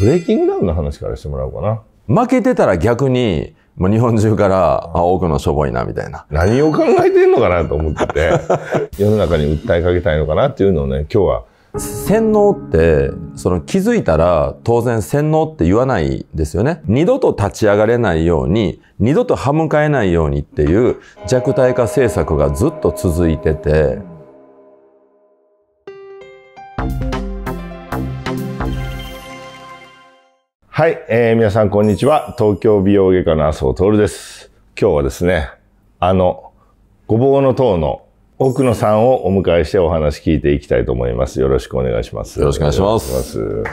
ブレイキングダウンの話からしてもらおうかな。負けてたら逆に、もう日本中から、あ、奥のしょぼいな、みたいな。何を考えてんのかなと思ってて、世の中に訴えかけたいのかなっていうのをね、今日は、洗脳って、その気づいたら当然洗脳って言わないですよね。二度と立ち上がれないように、二度と歯向かえないようにっていう弱体化政策がずっと続いてて、はい、えー、皆さんこんにちは。東京美容外科の麻生徹です。今日はですね、あの、ごぼうの塔の奥野さんをお迎えしてお話聞いていきたいと思います。よろしくお願いします。よろしくお願いします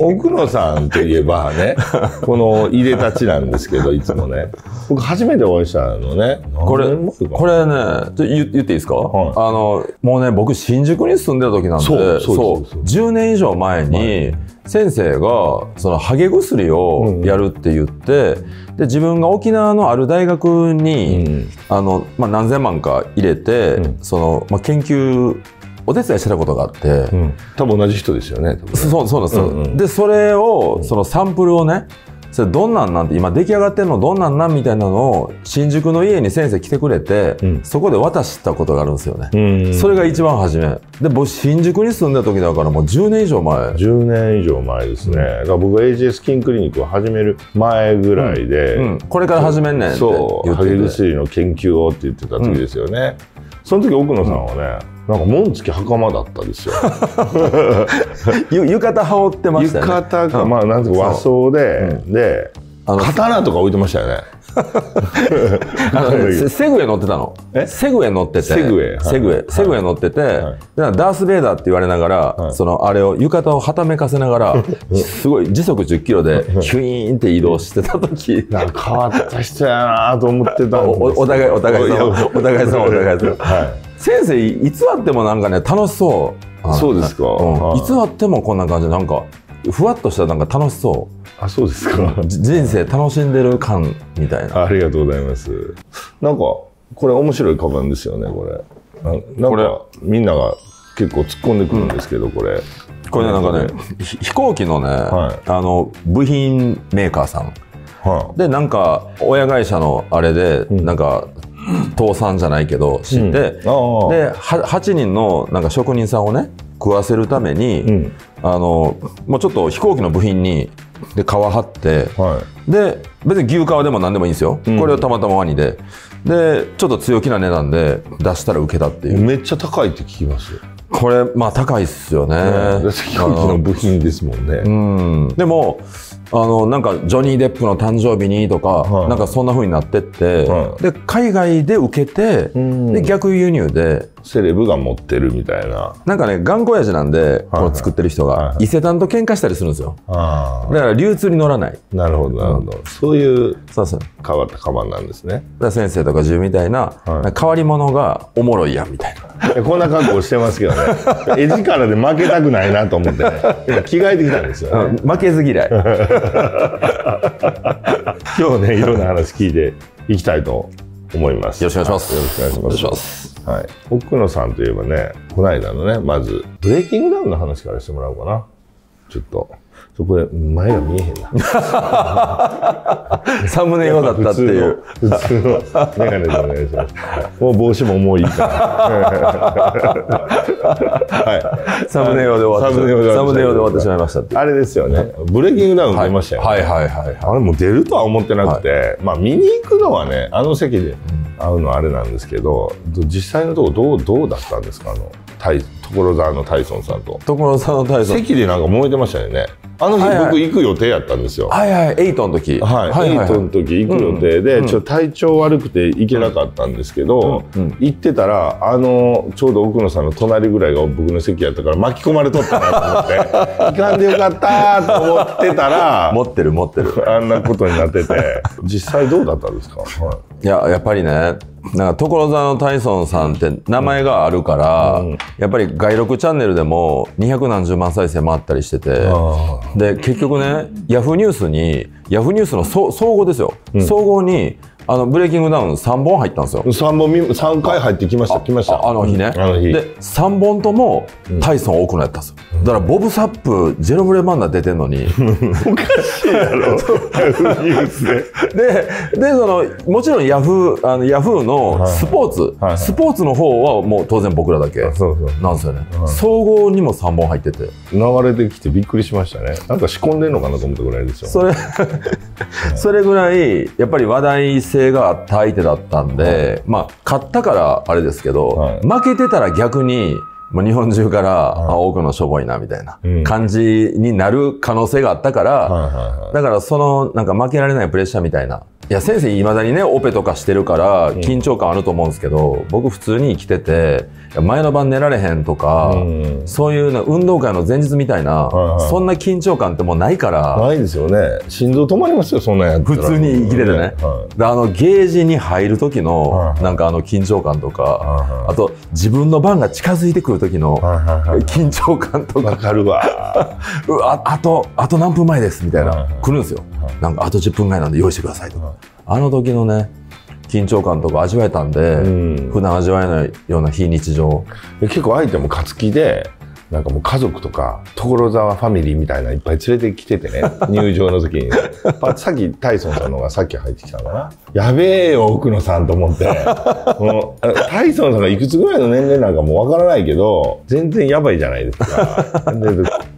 奥野さんといえばね、この入れたちなんですけど、いつもね。僕初めてお会いしたのね。これ、これね、ちょ言言っていいですか、はい。あの、もうね、僕新宿に住んでた時なんで、そうそうです10年以上前に、先生が、その、ハゲ薬をやるって言って、で、自分が沖縄のある大学に、うん。あの、まあ、何千万か入れて、うん。その、まあ、研究、お手伝いしてたことがあって、うん。多分同じ人ですよね。そうそうです。よ、うんうん。でそれをそのサンプルをねそれどんなんなんて今出来上がってんのどんなんなんみたいなのを新宿の家に先生来てくれて、うん。そこで渡したことがあるんですよね、うん。それが一番初め。で僕新宿に住んでた時だからもう10年以上前。10年以上前ですね。だから僕が AJ スキンクリニックを始める前ぐらいで、うん、これから始めんねんってそう、ハゲ言ってて。薬の研究をって言ってた時ですよね。その時奥野さんはね、なんか紋付き袴だったですよ。ゆ浴衣羽織ってましたよね。浴衣か、うん。まあなんていうか和装で、で、あの刀とか置いてましたよね。あのセセグウェイ乗ってたの？え？セグウェイ乗ってて。セグウェイ。はいセグウェイ。はい。セグウェイ乗ってて、い。でダース・ベイダーって言われながら、はい。そのあれを浴衣をはためかせながらすごい時速10キロでヒュイーンって移動してた時。変わった人やなと思ってたんお互いお互いお互い様お互い様。は先生いつあってもなんかね楽しそう。あそうですか。うん。はいいつあってもこんな感じでなんかふわっとしたなんか楽しそい。あ、そうですか。人生楽しんでる感みたいな。ありがとうございます。なんか、これ面白いカバンですよね、これ。ななんこれ。か、みんなが結構突っ込んでくるんですけど、これ。これねなんかねひ飛行機のね、はい。あの部品メーカーさん。はでなんか親会社のあれで、ん。なんか倒産じゃないけど知って、うん。では8人のなんか職人さんをね食わせるために、うん。あのもうちょっと飛行機の部品にで皮張ってはで別に牛皮でも何でもいいんですよ、うん。これをたまたまワニで。でちょっと強気な値段で出したら受けたってい。いう。めっちゃ高いって聞きます。よ。これまあ高いっすよね、で 飛行機の部品ですもんね。うん。でもあのなんかジョニー・デップの誕生日にとか、はい。なんかそんな風になってって、はい。で海外で受けて、ん。で逆輸入で。セレブが持ってるみたいな。なんかね頑固親父なんで、はい。この作ってる人が、はい。はい伊勢丹と喧嘩したりするんですよ。あだから流通に乗らない。あ。なるほど、なるほど。そういうそうそう。変わったカバンなんですね。だ先生とか自分みたいな、変わり者がおもろいやんみたいなこんな格好してますけどね。絵力で負けたくないなと思ってね。今着替えてきたんですよ、ね。負けず嫌い 今日ね、いろんな話聞いていきたいと思います。よろしくお願いしますよろしくお願いします。いしますはい。奥野さんといえばね、この間のね、まず、ブレイキングダウンの話からしてもらおうかな。ちょっと。そこで前が見えへんな。サムネ用だったっていう普通の、メガネでお願いします。もう帽子ももういいから。はい。サムネ用で終わってサムネ用で終わってしまいましたあれですよね。ブレイキングダウン出ましたよね。はいはいはいはいあれもう出るとは思ってなくて、まあ見に行くのはね、あの席で会うのはあれなんですけど、実際のとこどう、どうだったんですか？あの、タイ所沢のタイソンさんと。所沢の大将席でなんか燃えてましたよね。あの日はいはい。僕行く予定やったんですよ。はいはい。エイトの時。はい、エイトの時行く予定で、うんちょっと体調悪くて行けなかったんですけど、うんうん。行ってたらあのちょうど奥野さんの隣ぐらいが僕の席やったから巻き込まれとったなと思って。行かんでよかったと思ってたら持ってる持ってる。あんなことになってて。実際どうだったんですか、はいややっぱりねなんか所沢のタイソンさんって名前があるから、やっぱり外録チャンネルでも200何十万再生回ったりしててで結局ねヤフーニュースにヤフーニュースの総総合ですよ、総合にあのブレイキングダウン3本入ったんですよ。3本見三回入ってきました来ました。ああの日ね、あの日。で3本ともタイソン奥野やったんですよ。だからボブ・サップジェロブレマンダ出てんのに。おかしいやろ。ニュースでで、で、その、もちろんヤフー、あの、ヤフーのスポーツ、はいはい。スポーツの方はもう当然僕らだけそうそう。なんですよね。総合にも3本入ってて。流れてきてびっくりしましたね。なんか仕込んでんのかなと思ったぐらいですよ。それ、それぐらい、やっぱり話題性があった相手だったんで、まあ、勝ったからあれですけど、はい。負けてたら逆に、もう日本中から、あ多くのしょぼいな、みたいなうん。感じになる可能性があったから、だからそのなんか負けられないプレッシャーみたいな。いや先生いまだにねオペとかしてるから緊張感あると思うんですけど、僕普通に生きてて前の晩寝られへんとか、うん。そういうの運動会の前日みたいな、はいはい。そんな緊張感ってもうないから、ないですよね。心臓止まりますよそんなんやったら。普通に生きててね、はであのゲージに入る時の、はいはい。なんかあの緊張感とか、はいはい。あと自分の番が近づいてくる時のはいはいはい。緊張感とか。わかるわ。うわああとあと何分前ですみたいな、はいはい。来るんですよ、はいなんかあと10分前なんで用意してくださいとか、はい。あの時のね緊張感とか味わえたんで、ん。普段味わえないような非日常。で結構相手も勝つ気でなんかもう家族とか所沢ファミリーみたいないっぱい連れてきててね。入場の時に。パさっきタイソンさんの方がさっき入ってきたのかな。やべえよ奥野さんと思って。もうあタイソンさんがいくつぐらいの年齢なんかもうわからないけど全然やばいじゃないですか。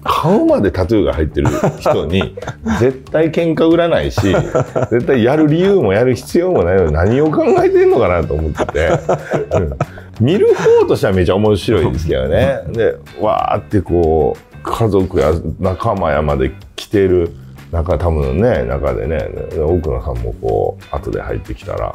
顔までタトゥーが入ってる人に絶対喧嘩売らないし絶対やる理由もやる必要もないのに何を考えてんのかなと思ってて、うん見る方としてはめちゃ面白いですけどね。でわーってこう家族や仲間やまで来てる中多分ね中でねで奥野さんもこう後で入ってきたら。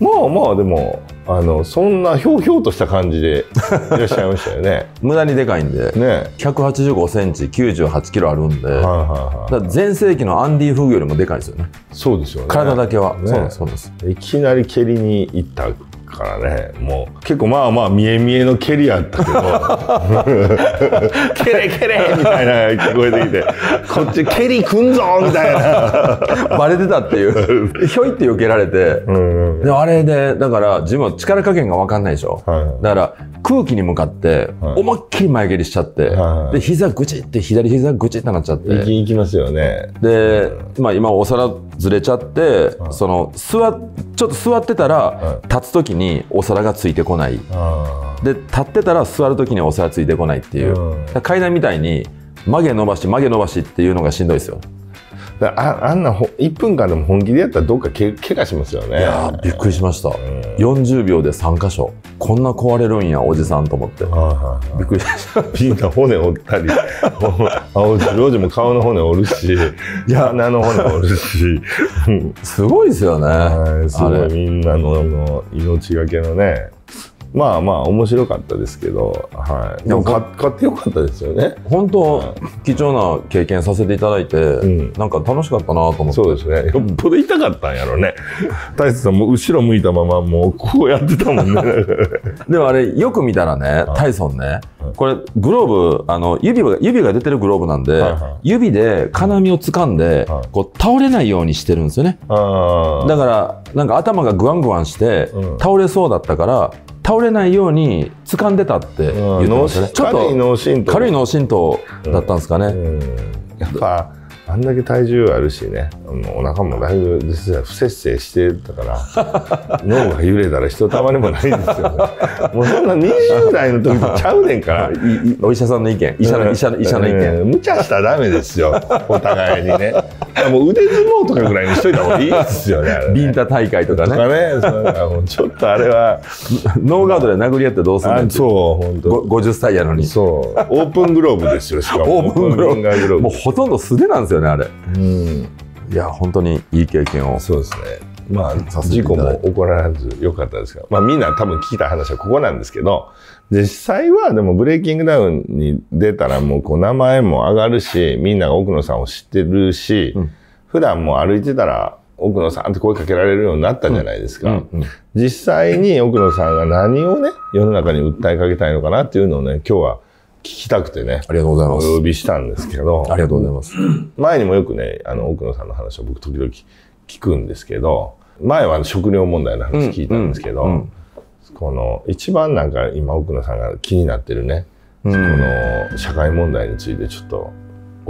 まあまあでもあのそんなひょうひょうとした感じで いらっしゃいましたよね。無駄にでかいんで。ね。185センチ98キロあるんで、はいはいだはい。から前世紀のアンディ・フグよりもでかいんですよね。そうですよね。体だけは、ね。そうですそうです。いきなり蹴りに行ったからねもう結構まあまあ見え見えの蹴りやったけど。蹴れ蹴れ。みたいな聞こえてきて。こっち蹴りくんぞみたいな。バレてたっていう。ひょいって避けられて、うんであれでだから自分は力加減が分かんないでしょ、はいだから空気に向かってはい。思いっきり前蹴りしちゃって、はいで膝ぐちって左膝ぐちってなっちゃって、行き行きますよね。で、まあ、今お皿ずれちゃって、その座っちょっと座ってたら、は立つ時にお皿がついてこない。あで立ってたら座る時にお皿ついてこないっていう、階段みたいに曲げ伸ばし曲げ伸ばしっていうのがしんどいですよああんなほ1分間でも本気でやったらどっかけ怪我しますよね。いやーびっくりしました、40秒で3箇所。こんな壊れるんやおじさんと思って。はいはいはい。びっくりしました。みんな骨折ったり、青白王子も顔の骨折るし、鼻の骨折るし、う んすごいですよね。はいすごい。みんなのの命がけのね、まあまあ面白かったですけど、はい。でも買買ってよかったですよね。本当貴重な経験させていただいて、んなんか楽しかったなと思ってそうですね。よっぽど痛かったんやろね。大勢さんも後ろ向いたままもうこうやってたもんね。でもあれよく見たらねタイソンねこれグローブあの指が指が出てるグローブなんで、はいはい。指で金網を掴んで、はい。こう倒れないようにしてるんですよね。あだからなんか頭がグワングワンして、うん。倒れそうだったから倒れないように掴んでたって言ってましたね。ちょっと。軽い脳震盪だったんですかね、うん。やっぱあんだけ体重あるしね。お腹もだいぶ実は不節制してたから 脳が揺れたらひとたまりもないんですよね。もうそんな20代の時とちゃうねんから。お医者さんの意見。医者の医者の医者の意見、うん。無茶したらダメですよ。お互いにね。もう腕相撲とかぐらいにしといた方がいいですよねビンタ大会とかとかね。かもうちょっとあれは。ノーガードで殴り合ってどうすんねんあってそう本当。ご50歳やのに。そう。オープングローブですよしかも。オープングローブ。もうほとんど素手なんですよねあれ。うん。いや本当にいい経験を。そうですね。まあ、事故も起こらず良かったですが、まあみんな多分聞きたい話はここなんですけど、実際はでもブレイキングダウンに出たらもうこう名前も上がるし、みんなが奥野さんを知ってるし、うん。普段も歩いてたら奥野さんって声かけられるようになったじゃないですか。実際に奥野さんが何をね、世の中に訴えかけたいのかなっていうのをね、今日は聞きたくてね、ありがとうございおます。呼びしたんですけど、ありがとうございます。前にもよくね、あの、奥野さんの話を僕時々聞くんですけど、前は食料問題の話聞いたんですけど、うんうんこの、一番なんか今奥野さんが気になってるね、うんこの社会問題についてちょっと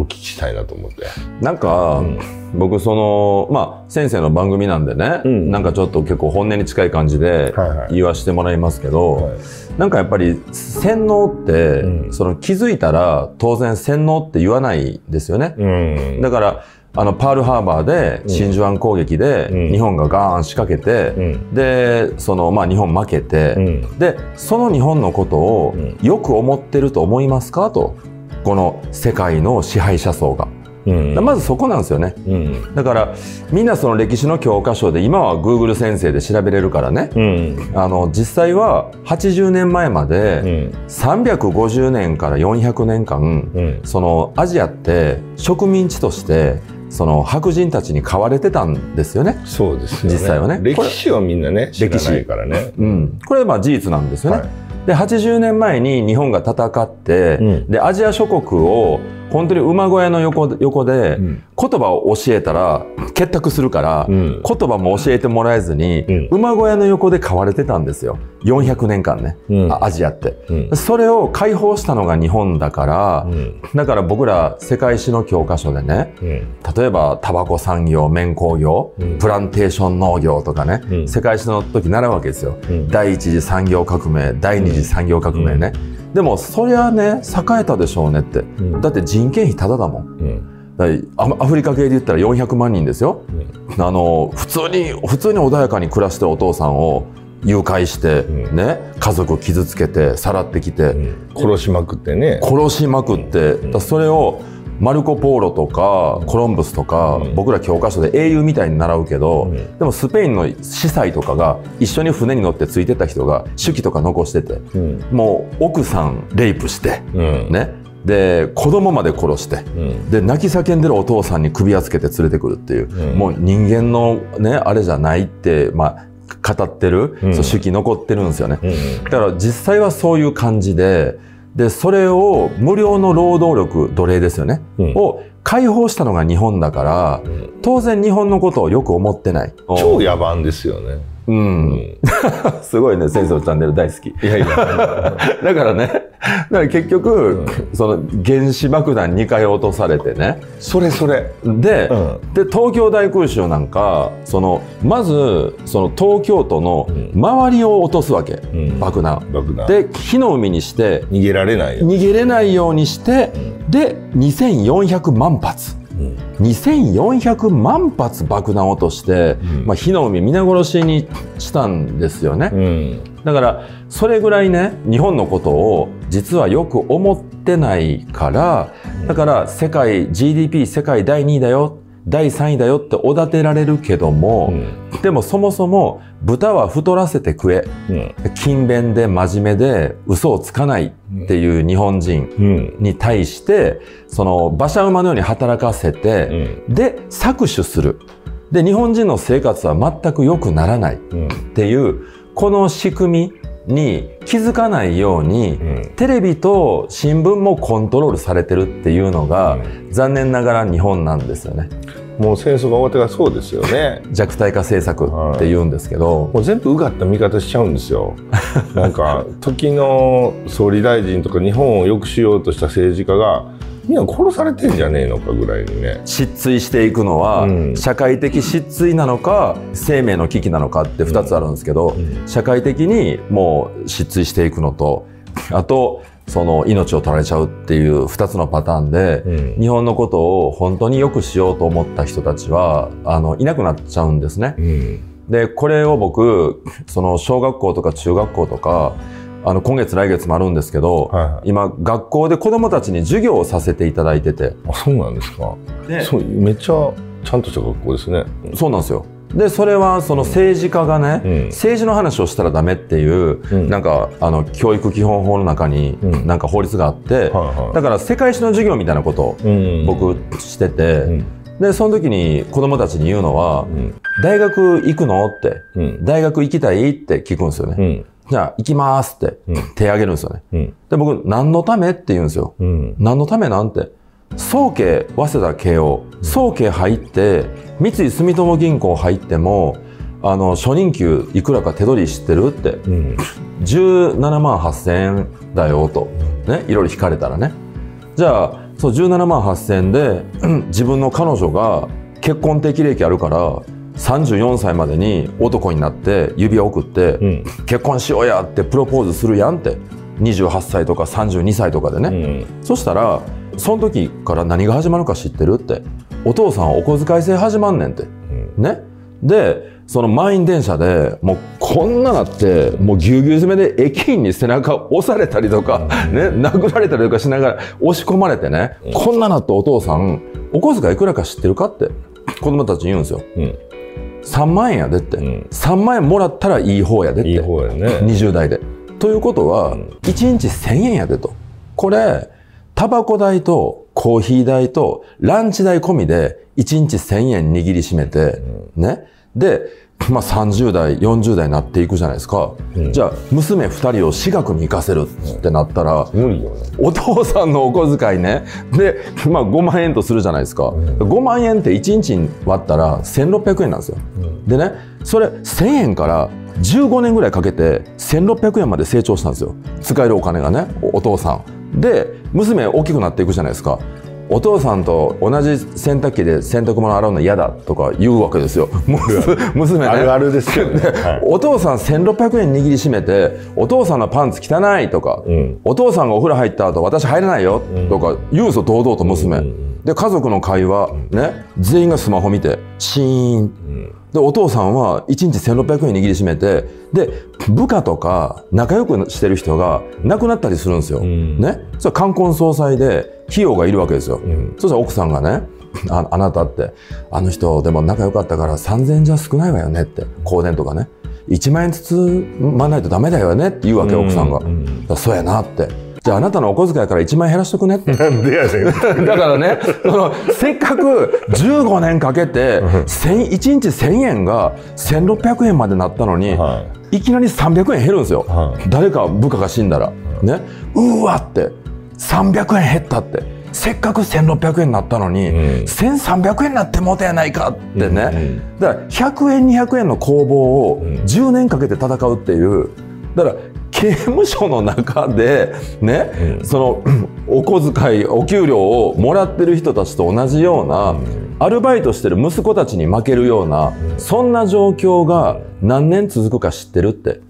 お聞きしたいなと思って。なんか、うん。僕そのまあ先生の番組なんでね、うん。なんかちょっと結構本音に近い感じではいはい。言わしてもらいますけど、はい。なんかやっぱり洗脳って、うん。その気づいたら当然洗脳って言わないですよね。うん。だからあのパールハーバーで真珠湾攻撃でうん。日本がガーン仕掛けて、うん。でそのまあ日本負けて、うん。でその日本のことをうん。よく思ってると思いますか？とこの世界の支配者層が。うんまずそこなんですよね。うん。だからみんなその歴史の教科書で今は Google 先生で調べれるからねうん。あの実際は80年前まうでん。350年から400年間うん。そのアジアって植民地としてその白人たちに飼われてたんですよね。そうですよね。実際はね歴史をみんなね、知ら歴史ないからね。うん、これはまあ事実なんですよね。はいで80年前に日本が戦って、うん。でアジア諸国を本当に馬小屋の横で横でうん。言葉を教えたら結託するから、うん。言葉も教えてもらえずに、うん。馬小屋の横で飼われてたんですよ。400年間ね、うん。あアジアって、うん。それを解放したのが日本だから、うん。だから僕ら世界史の教科書でねうん。例えばタバコ産業綿工業、うん。プランテーション農業とかね、うん。世界史の時習うわけですよ、うん。第一次産業革命第二次産業革命ね、でもそりゃね栄えたでしょうねって、ん。だって人件費タダだもん。うん。アアフリカ系で言ったら400万人ですよ、あの普通に普通に穏やかに暮らしてるお父さんを誘拐して、うん。ね家族傷つけてさらってきて、うん。殺しまくってね。殺しまくって、それをマルコ・ポーロとかコロンブスとか、うん。僕ら教科書で英雄みたいに習うけど、うん。でもスペインの司祭とかが一緒に船に乗ってついてた人が手記とか残しててうん。もう奥さんレイプして、うん。ね。で子供まで殺して。うん。で泣き叫んでるお父さんに首輪つけて連れてくるっていう、うん。もう人間のねあれじゃないって、まあ、語ってる、うん。そう手記残ってるんですよね、うん。だから実際はそういう感じででそれを無料の労働力奴隷ですよね、うん。を解放したのが日本だからうん。当然日本のことをよく思ってない。超野蛮ですよね。う、うんん すごいね先生のチャンネル大好きいやいや。だからねだから結局、その原子爆弾2回落とされてねそれそれ。で,、うんで東京大空襲なんかそのまずその東京都の周りを落とすわけ、ん爆弾。爆弾。で火の海にして逃げられないよ。逃げれないようにして、で2400万発。うん2400万発爆弾を落として、うん。まあ、火の海皆殺しにしたんですよね、うん。だからそれぐらいね日本のことを実はよく思ってないからだから世界 GDP 世界第2位だよ第3位だよっておだてられるけども、でもそもそも豚は太らせて食え。うん。勤勉で真面目で嘘をつかないっていう日本人うん。に対してその馬車馬のように働かせて、で搾取する。で日本人の生活は全く良くならないうんっていうこの仕組みに気づかないように、うん。テレビと新聞もコントロールされてるっていうのが、残念ながら日本なんですよね。もう戦争が終わってからそうですよね。弱体化政策って言うんですけど、もう全部うがった見方しちゃうんですよ。なんか時の総理大臣とか日本を良くしようとした政治家がみんな殺されてんじゃねえのかぐらいにね。失墜していくのは、うん。社会的失墜なのか生命の危機なのかって2つあるんですけど、うん。社会的にもう失墜していくのとあとその命を取られちゃうっていう2つのパターンで、うん。日本のことを本当に良くしようと思った人たちはあのいなくなっちゃうんですね。うん。でこれを僕その小学校とか中学校とかあの今月来月もあるんですけど、はいはい。今学校で子どもたちに授業をさせていただいてて。あそうなんですか。でそうめっちゃちゃんとした学校ですね。そうなんですよ。でそれはその政治家がね、うん。政治の話をしたらダメっていう、うん。なんかあの教育基本法の中にうん。なんか法律があって、はいはい。だから世界史の授業みたいなことをうん。僕してて、うん。でその時に子供たちに言うのはうん「大学行くの?」って。うん「大学行きたい?」って聞くんですよね、うんじゃあ行きますってうん。手挙げるんですよね。うん。で僕何のためって言うんですよ。うん。何のためなんて。早慶早稲田慶応。早慶入って三井住友銀行入ってもあの初任給いくらか手取り知ってるって。うん。17万8000円だよと、ね、いろいろ引かれたらね。じゃあそう17万8000円でうん 自分の彼女が結婚適齢期あるから34歳までに男になって指輪送って、うん。結婚しようやってプロポーズするやんって。28歳とか32歳とかでね、うん。そしたらその時から何が始まるか知ってるって。お父さんお小遣い制始まんねんってね。でその満員電車でもうこんななってもうぎゅうぎゅう詰めで駅員に背中押されたりとか、ね、殴られたりとかしながら押し込まれてね、こんななってお父さんお小遣いいくらか知ってるかって子供たちに言うんですよ。うん3万円やでって、ん3万円もらったらいい方やでっていい方やね20代で。ということは、ん1日1000円やでと。これ、タバコ代とコーヒー代とランチ代込みで1日1000円握りしめて、ね。で、まあ30代、40代になっていくじゃないですか。うんじゃあ、娘2人を私学に行かせるってなったら、無理よねお父さんのお小遣いね。で、まあ5万円とするじゃないですか。5万円って1日に割ったら1600円なんですよ。でね、それ1000円から15年ぐらいかけて1600円まで成長したんですよ。使えるお金がね、おお父さん。で、娘大きくなっていくじゃないですか。お父さんと同じ洗濯機で洗濯物洗うの嫌だとか言うわけですよ。娘ね。あるあるですよね。はい。お父さん1600円握りしめてお父さんのパンツ汚いとか、うん。お父さんがお風呂入った後私入れないよとか言うんですよ堂々と娘、うん。で家族の会話ね全員がスマホ見てシーン。でお父さんは1日1600円握りしめてで部下とか仲良くしてる人が亡くなったりするんですよ、ん。ね。それは冠婚葬祭で費用がいるわけですよ、ん。そしたら奥さんがねああなたってあの人でも仲良かったから3000円じゃ少ないわよねって香典とかね。1万円ずつまないとダメだよねって言うわけ、奥さんが、うんそうやなって。じゃああなたのお小遣いから1万円減らしとくねって。なんでやねん。だからね、そのせっかく15年かけて、1000 1日1000円が1600円までなったのに、、はい。きなり300円減るんですよ。はい。誰か部下が死んだら。ね。うーわって、300円減ったって。せっかく1600円になったのに、うん。1300円になってもうたやないかってね。うんだから100円200円の攻防をん。10年かけて戦うっていう。だから刑務所の中でね、うん。そのうん お小遣いお給料をもらってる人たちと同じような、アルバイトしてる息子たちに負けるような、そんな状況が何年続くか知ってるって。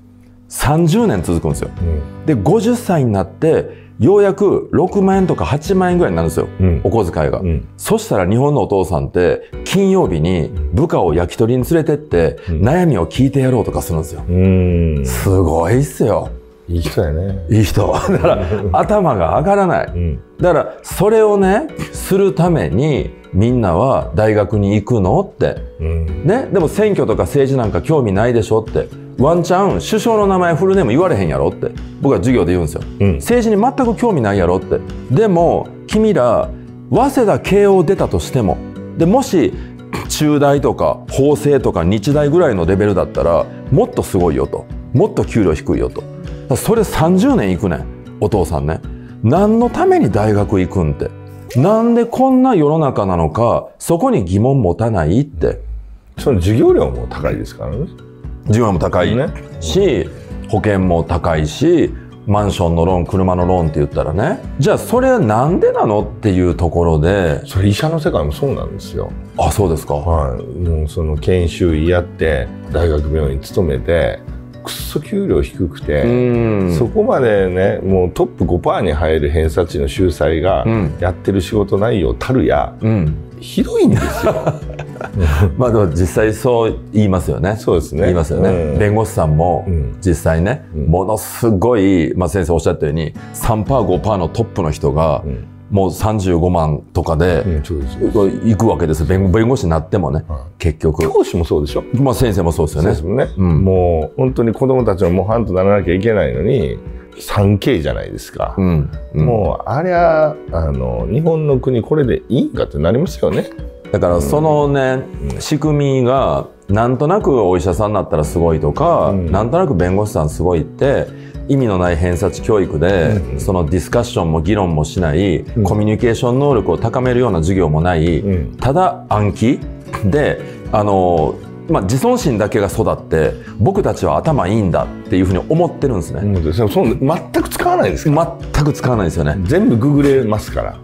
30年続くんですよ。うん。で50歳になってようやく6万円とか8万円ぐらいになるんですよ、うん。お小遣いが、うん。そしたら日本のお父さんって金曜日に部下を焼き鳥に連れてって悩みを聞いてやろうとかするんですよ、うん。すごいっすよ。いい人やね。いい人。だから頭が上がらない。うん。だからそれをねするためにみんなは大学に行くのって。うん。ね、でも選挙とか政治なんか興味ないでしょって。ワンチャン首相の名前フルネーム言われへんやろって。僕は授業で言うんですよ、うん。政治に全く興味ないやろって。でも君ら早稲田慶応出たとしてもでもし中大とか法政とか日大ぐらいのレベルだったらもっとすごいよと。もっと給料低いよと。それ30年行くねん。お父さんね。何のために大学行くんってなんでこんな世の中なのかそこに疑問持たないって。その授業料も高いですからね。授業も高い。ね。し、保険も高いしマンションのローン車のローンって言ったらね。じゃあそれはなんでなのっていうところで。それ医者の世界もそうなんですよ。あそうですか、はい。もうその研修医やって大学病院勤めてくっそ給料低くうて、ん。そこまでねもうトップ5%に入る偏差値の秀才がうん。やってる仕事内容たるやうん。ひどいんですよ。まあでも実際そう言いますよね。そうですね。言いますよね、うん。弁護士さんもうん。実際ね、うん。ものすごい、まあ、先生おっしゃったように 3%5% のトップの人がうんもう35万とかで行くわけです弁弁護士になってもね、はい。結局、教師もそうでしょ？まあ、先生もそうですよね。もんね、うん。もう本当に子供たちの模範とならなきゃいけないのに 3K じゃないですか、うん。うん。もうありゃあの日本の国これでいいんかってなりますよね。だからそのね、仕組みがなんとなくお医者さんになったらすごいとか、うん。なんとなく弁護士さんすごいって意味のない偏差値教育で、そのディスカッションも議論もしない、コミュニケーション能力を高めるような授業もない、うん。ただ暗記？であの、まあ、自尊心だけが育って僕たちは頭いいんだっていうふうに思ってるんですね、もうですねそう全く使わないですか？全く使わないですよね。全部ググれますから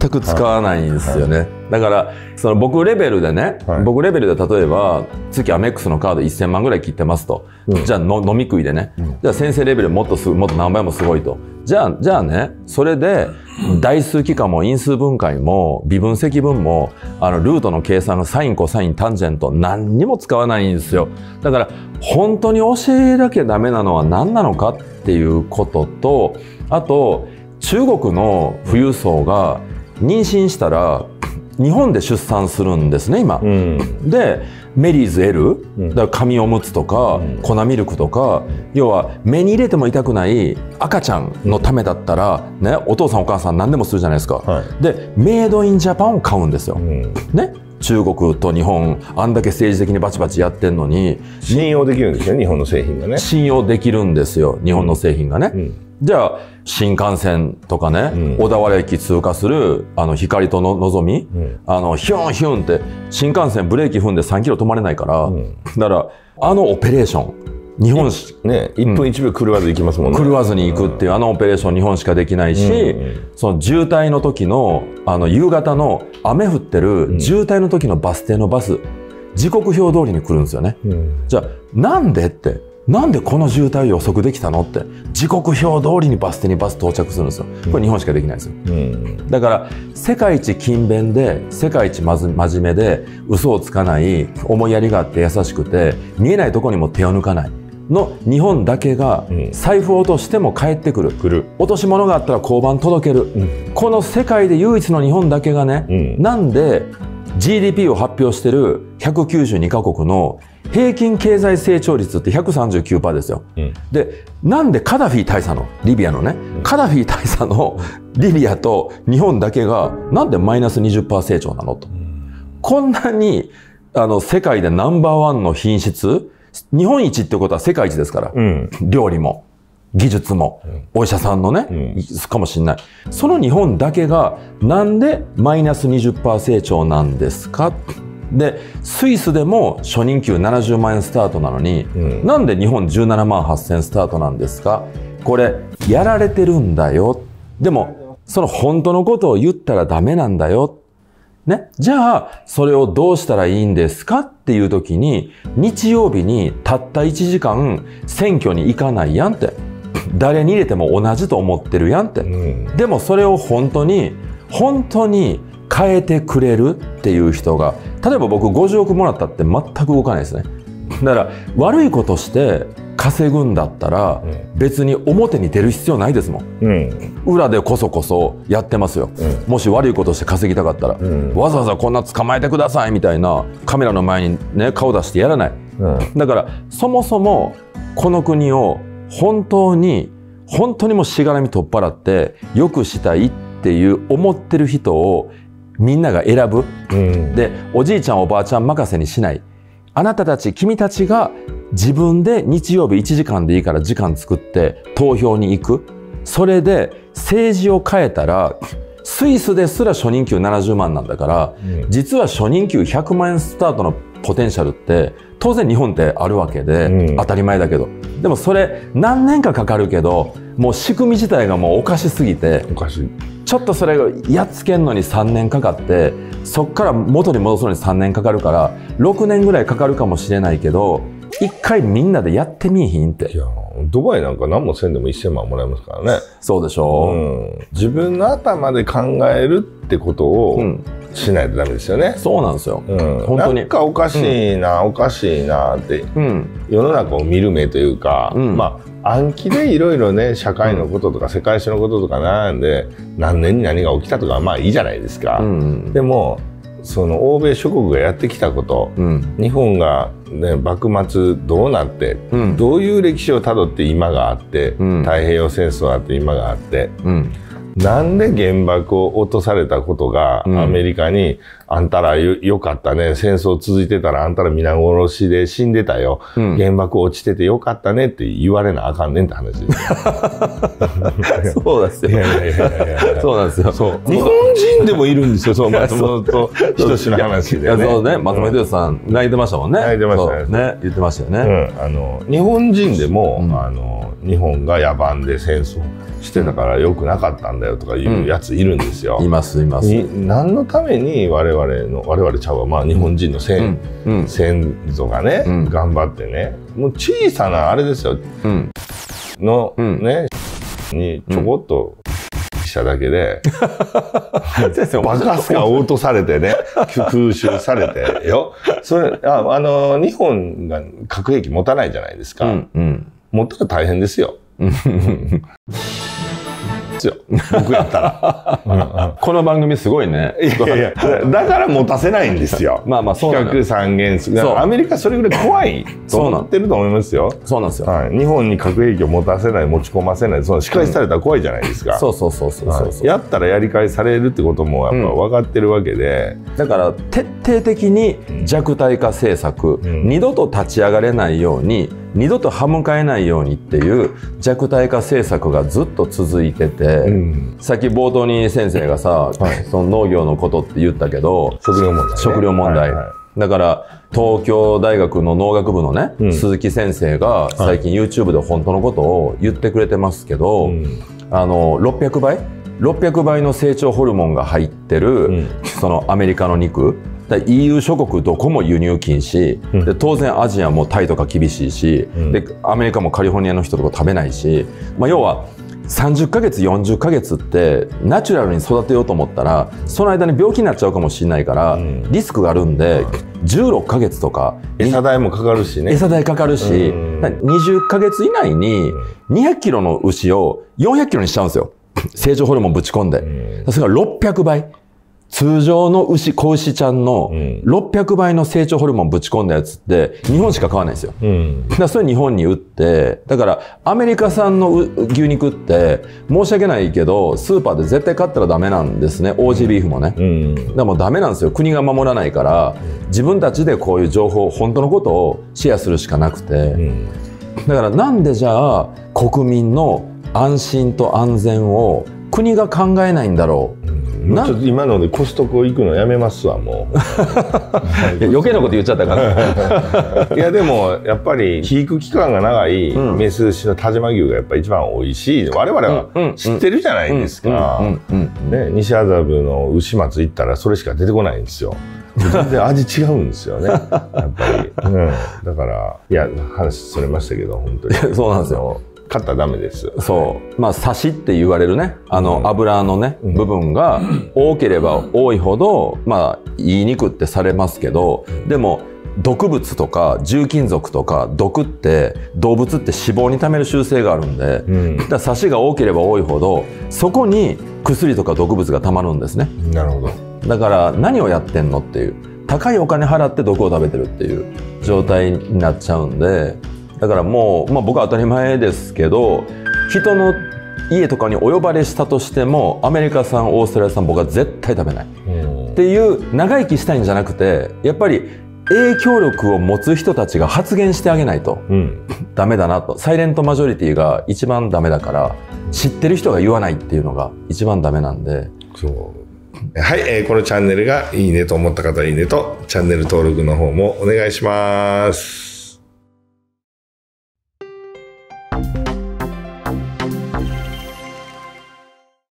全く使わないんですよね、だからその僕レベルでね、はい。僕レベルで例えば月アメックスのカード1000万ぐらい切ってますと、うん。じゃあの飲み食いでね、じゃあ先生レベルもっとすもっと何倍もすごいと。じゃあじゃあねそれで代数期間も因数分解も微分積分もあのルートの計算がサインコサインタンジェント何にも使わないんですよ。だから本当に教えなきゃダメなのは何なのかっていうこととあと中国の富裕層が妊娠したら日本で出産するんですね今。うん。でメリーズ L、ん。だから紙おむつとか、ん。粉ミルクとか要は目に入れても痛くない赤ちゃんのためだったら、ね、お父さんお母さん何でもするじゃないですか、はい。でメイドインジャパンを買うんですよ、うん。ね中国と日本あんだけ政治的にバチバチやってんのに信用できるんですよ日本の製品がね。信用できるんですよ日本の製品がね、ん。じゃあ新幹線とかね、うん。小田原駅通過するあの光とののぞみ、ん。あのヒュンヒュンって新幹線ブレーキ踏んで3キロ止まれないから、ん。だからあのオペレーション日本しね1分1秒狂わず行きますもんね。狂わずに行くっていうあのオペレーション日本しかできないし、うんその渋滞の時のあの夕方の雨降ってる渋滞の時のバス停のバス時刻表通りに来るんですよね。うん。じゃあなんでってなんでこの渋滞を予測できたのって時刻表通りにバス停にバス到着するんですよ。これ日本しかできないですよ。うん。だから世界一勤勉で世界一まず真面目で嘘をつかない思いやりがあって優しくて見えないとこにも手を抜かないの日本だけがうん。財布を落としても帰ってくる。落とし物があったら交番届ける、この世界で唯一の日本だけがね、うん。なんで GDP を発表してる192カ国の平均経済成長率って139%ですよ。うん。でなんでカダフィ大佐のリビアのね、カダフィ大佐のリビアと日本だけがなんでマイナス20%成長なのと。こんなにあの世界でナンバーワンの品質日本一ってことは世界一ですから。うん。料理も技術も、お医者さんのね、うかもしれない。その日本だけがなんでマイナス20%成長なんですか？でスイスでも初任給70万円スタートなのに、ん。なんで日本17万8000スタートなんですか？これやられてるんだよ。でもその本当のことを言ったらダメなんだよね、じゃあそれをどうしたらいいんですかっていう時に日曜日にたった1時間選挙に行かないやんって。誰に入れても同じと思ってるやんって、うん。でもそれを本当に本当に変えてくれるっていう人が例えば僕50億もらったって全く動かないですね。だから悪いことして稼ぐんだったら別に表に出る必要ないですもん。うん。裏でこそこそやってますよ、もし悪いことして稼ぎたかったら、ん。わざわざこんな捕まえてくださいみたいなカメラの前にね顔出してやらない。うん。だからそもそもこの国を本当に本当にもうしがらみ取っ払って良くしたいっていう思ってる人をみんなが選ぶ。うん。でおじいちゃんおばあちゃん任せにしない。あなたたち君たちが自分で日曜日1時間でいいから時間作って投票に行く。それで政治を変えたらスイスですら初任給70万なんだから、うん。実は初任給100万円スタートのポテンシャルって当然日本ってあるわけで、うん。当たり前だけど。でもそれ何年かかかるけどもう仕組み自体がもうおかしすぎておかしい。ちょっとそれをやっつけんのに3年かかってそっから元に戻すのに3年かかるから6年ぐらいかかるかもしれないけど一回みんなでやってみいひんって。いやドバイなんか何もせんでも1000万もらえますからね、そうでしう。ょ、ん、自分の頭で考えるってことをうん。しないとダメですよね、そうなんですよ、うん、本当に。なんかおかしいな、おかしいなって。うん。世の中を見る目というか、うん。まあ暗記でいろいろね社会のこととか世界史のこととか悩んで何年に何が起きたとかまあいいじゃないですか、うん。でもその欧米諸国がやってきたことうん。日本が、ね、幕末どうなって、うん。どういう歴史をたどって今があって、うん。太平洋戦争があって今があってうん。なんで原爆を落とされたことが、ん。アメリカに、あんたらよよかったね、戦争続いてたらあんたら皆殺しで死んでたよ、うん。原爆落ちててよかったね。って言われなあかんねんって話。そうですよ。いやいやいやいやそうなんですよ。日本人でもいるんですよ、そう松本人志の話でね。そうね、松本人志さん泣いてましたもんね。泣いてましたねね、言ってましたようね。ん、あの日本人でも、うん。あの日本が野蛮で戦争してたからよくなかったんだよとかいうやついるんですよ。います、います。に何のために我々の我々ちゃうわ、まあ、日本人の先,、うん、うん、先祖がね、うん。頑張ってね。もう小さなあれですよ。うん。の、うん。ねにちょこっとしただけで、先生、バカスカ落とされてね 空襲されてよ。それああの日本が核兵器持たないじゃないですか、うん、うん。持ったら大変ですよ。ですよ僕やったら。うんうんこの番組すごいね。いやいやだから持たせないんですよ。まあまあそうな三原則。そうアメリカそれぐらい怖いと思ってると思いますよ。そうなんですよ。はい、日本に核兵器を持たせない、持ち込ませない、その仕返しされたら怖いじゃないですか。そうそうそうそうはいそうそう。やったらやり返されるってこともやっぱ分かってるわけで、だから徹底的に弱体化政策、ん二度と立ち上がれないように二度と歯向かえないようにっていう弱体化政策がずっと続いてて、うん。さっき冒頭に先生がさ、その農業のことって言ったけど食料問題、ね。食料問題、はいはい。だから東京大学の農学部のね、うん。鈴木先生が最近 YouTube で本当のことを言ってくれてますけど、うん。あの600倍？600倍の成長ホルモンが入ってる、うん。そのアメリカの肉 EU 諸国どこも輸入禁止、うん。で当然アジアもタイとか厳しいし、うん。でアメリカもカリフォルニアの人とか食べないし、まあ、要は30ヶ月40ヶ月ってナチュラルに育てようと思ったらその間に病気になっちゃうかもしれないから、ん。リスクがあるんで16ヶ月とか。餌代もかかるしね。餌代かかるし、うん。だから20ヶ月以内に200キロの牛を400キロにしちゃうんですよ。成長ホルモンぶち込んで。ん。それから600倍。通常の牛、子牛ちゃんのうん600倍の成長ホルモンぶち込んだやつって日本しか買わないんですよ。うん。だからそれ日本に売って、だからアメリカ産のう牛肉って申し訳ないけど、スーパーで絶対買ったらダメなんですね。オージービーフもね。うん。だからもうダメなんですよ国が守らないから自分たちでこういう情報本当のことをシェアするしかなくて、うん。だからなんでじゃあ国民の安心と安全を国が考えないんだろうちょっと今のでコストコ行くのやめますわもう。余計なこと言っちゃったから。いやでもやっぱり肥育期間が長いうん。メス牛の但馬牛がやっぱ一番美味しい。我々はん知ってるじゃないですか、西麻布の牛松行ったらそれしか出てこないんですよ。全然味違うんですよね。やっぱり、うん、だからいや話それましたけど本当に。そうなんですよ買ったらダメです。そう。まあサシって言われるね。あのうん。油のね部分が多ければ多いほどまあいい肉ってされますけどでも毒物とか重金属とか毒って動物って脂肪に溜める習性があるんで、うん。だからサシが多ければ多いほどそこに薬とか毒物が溜まるんですね。なるほど。だから何をやってんのっていう。高いお金払って毒を食べてるっていう状態になっちゃうんでだからもう、まあ、僕は当たり前ですけど人の家とかにお呼ばれしたとしてもアメリカ産オーストラリア産僕は絶対食べない。うん。っていう長生きしたいんじゃなくてやっぱり影響力を持つ人たちが発言してあげないとうん。ダメだなと。サイレントマジョリティが一番ダメだから知ってる人が言わないっていうのが一番ダメなんで。そう。はい、えーこのチャンネルがいいねと思った方はいいねとチャンネル登録の方もお願いします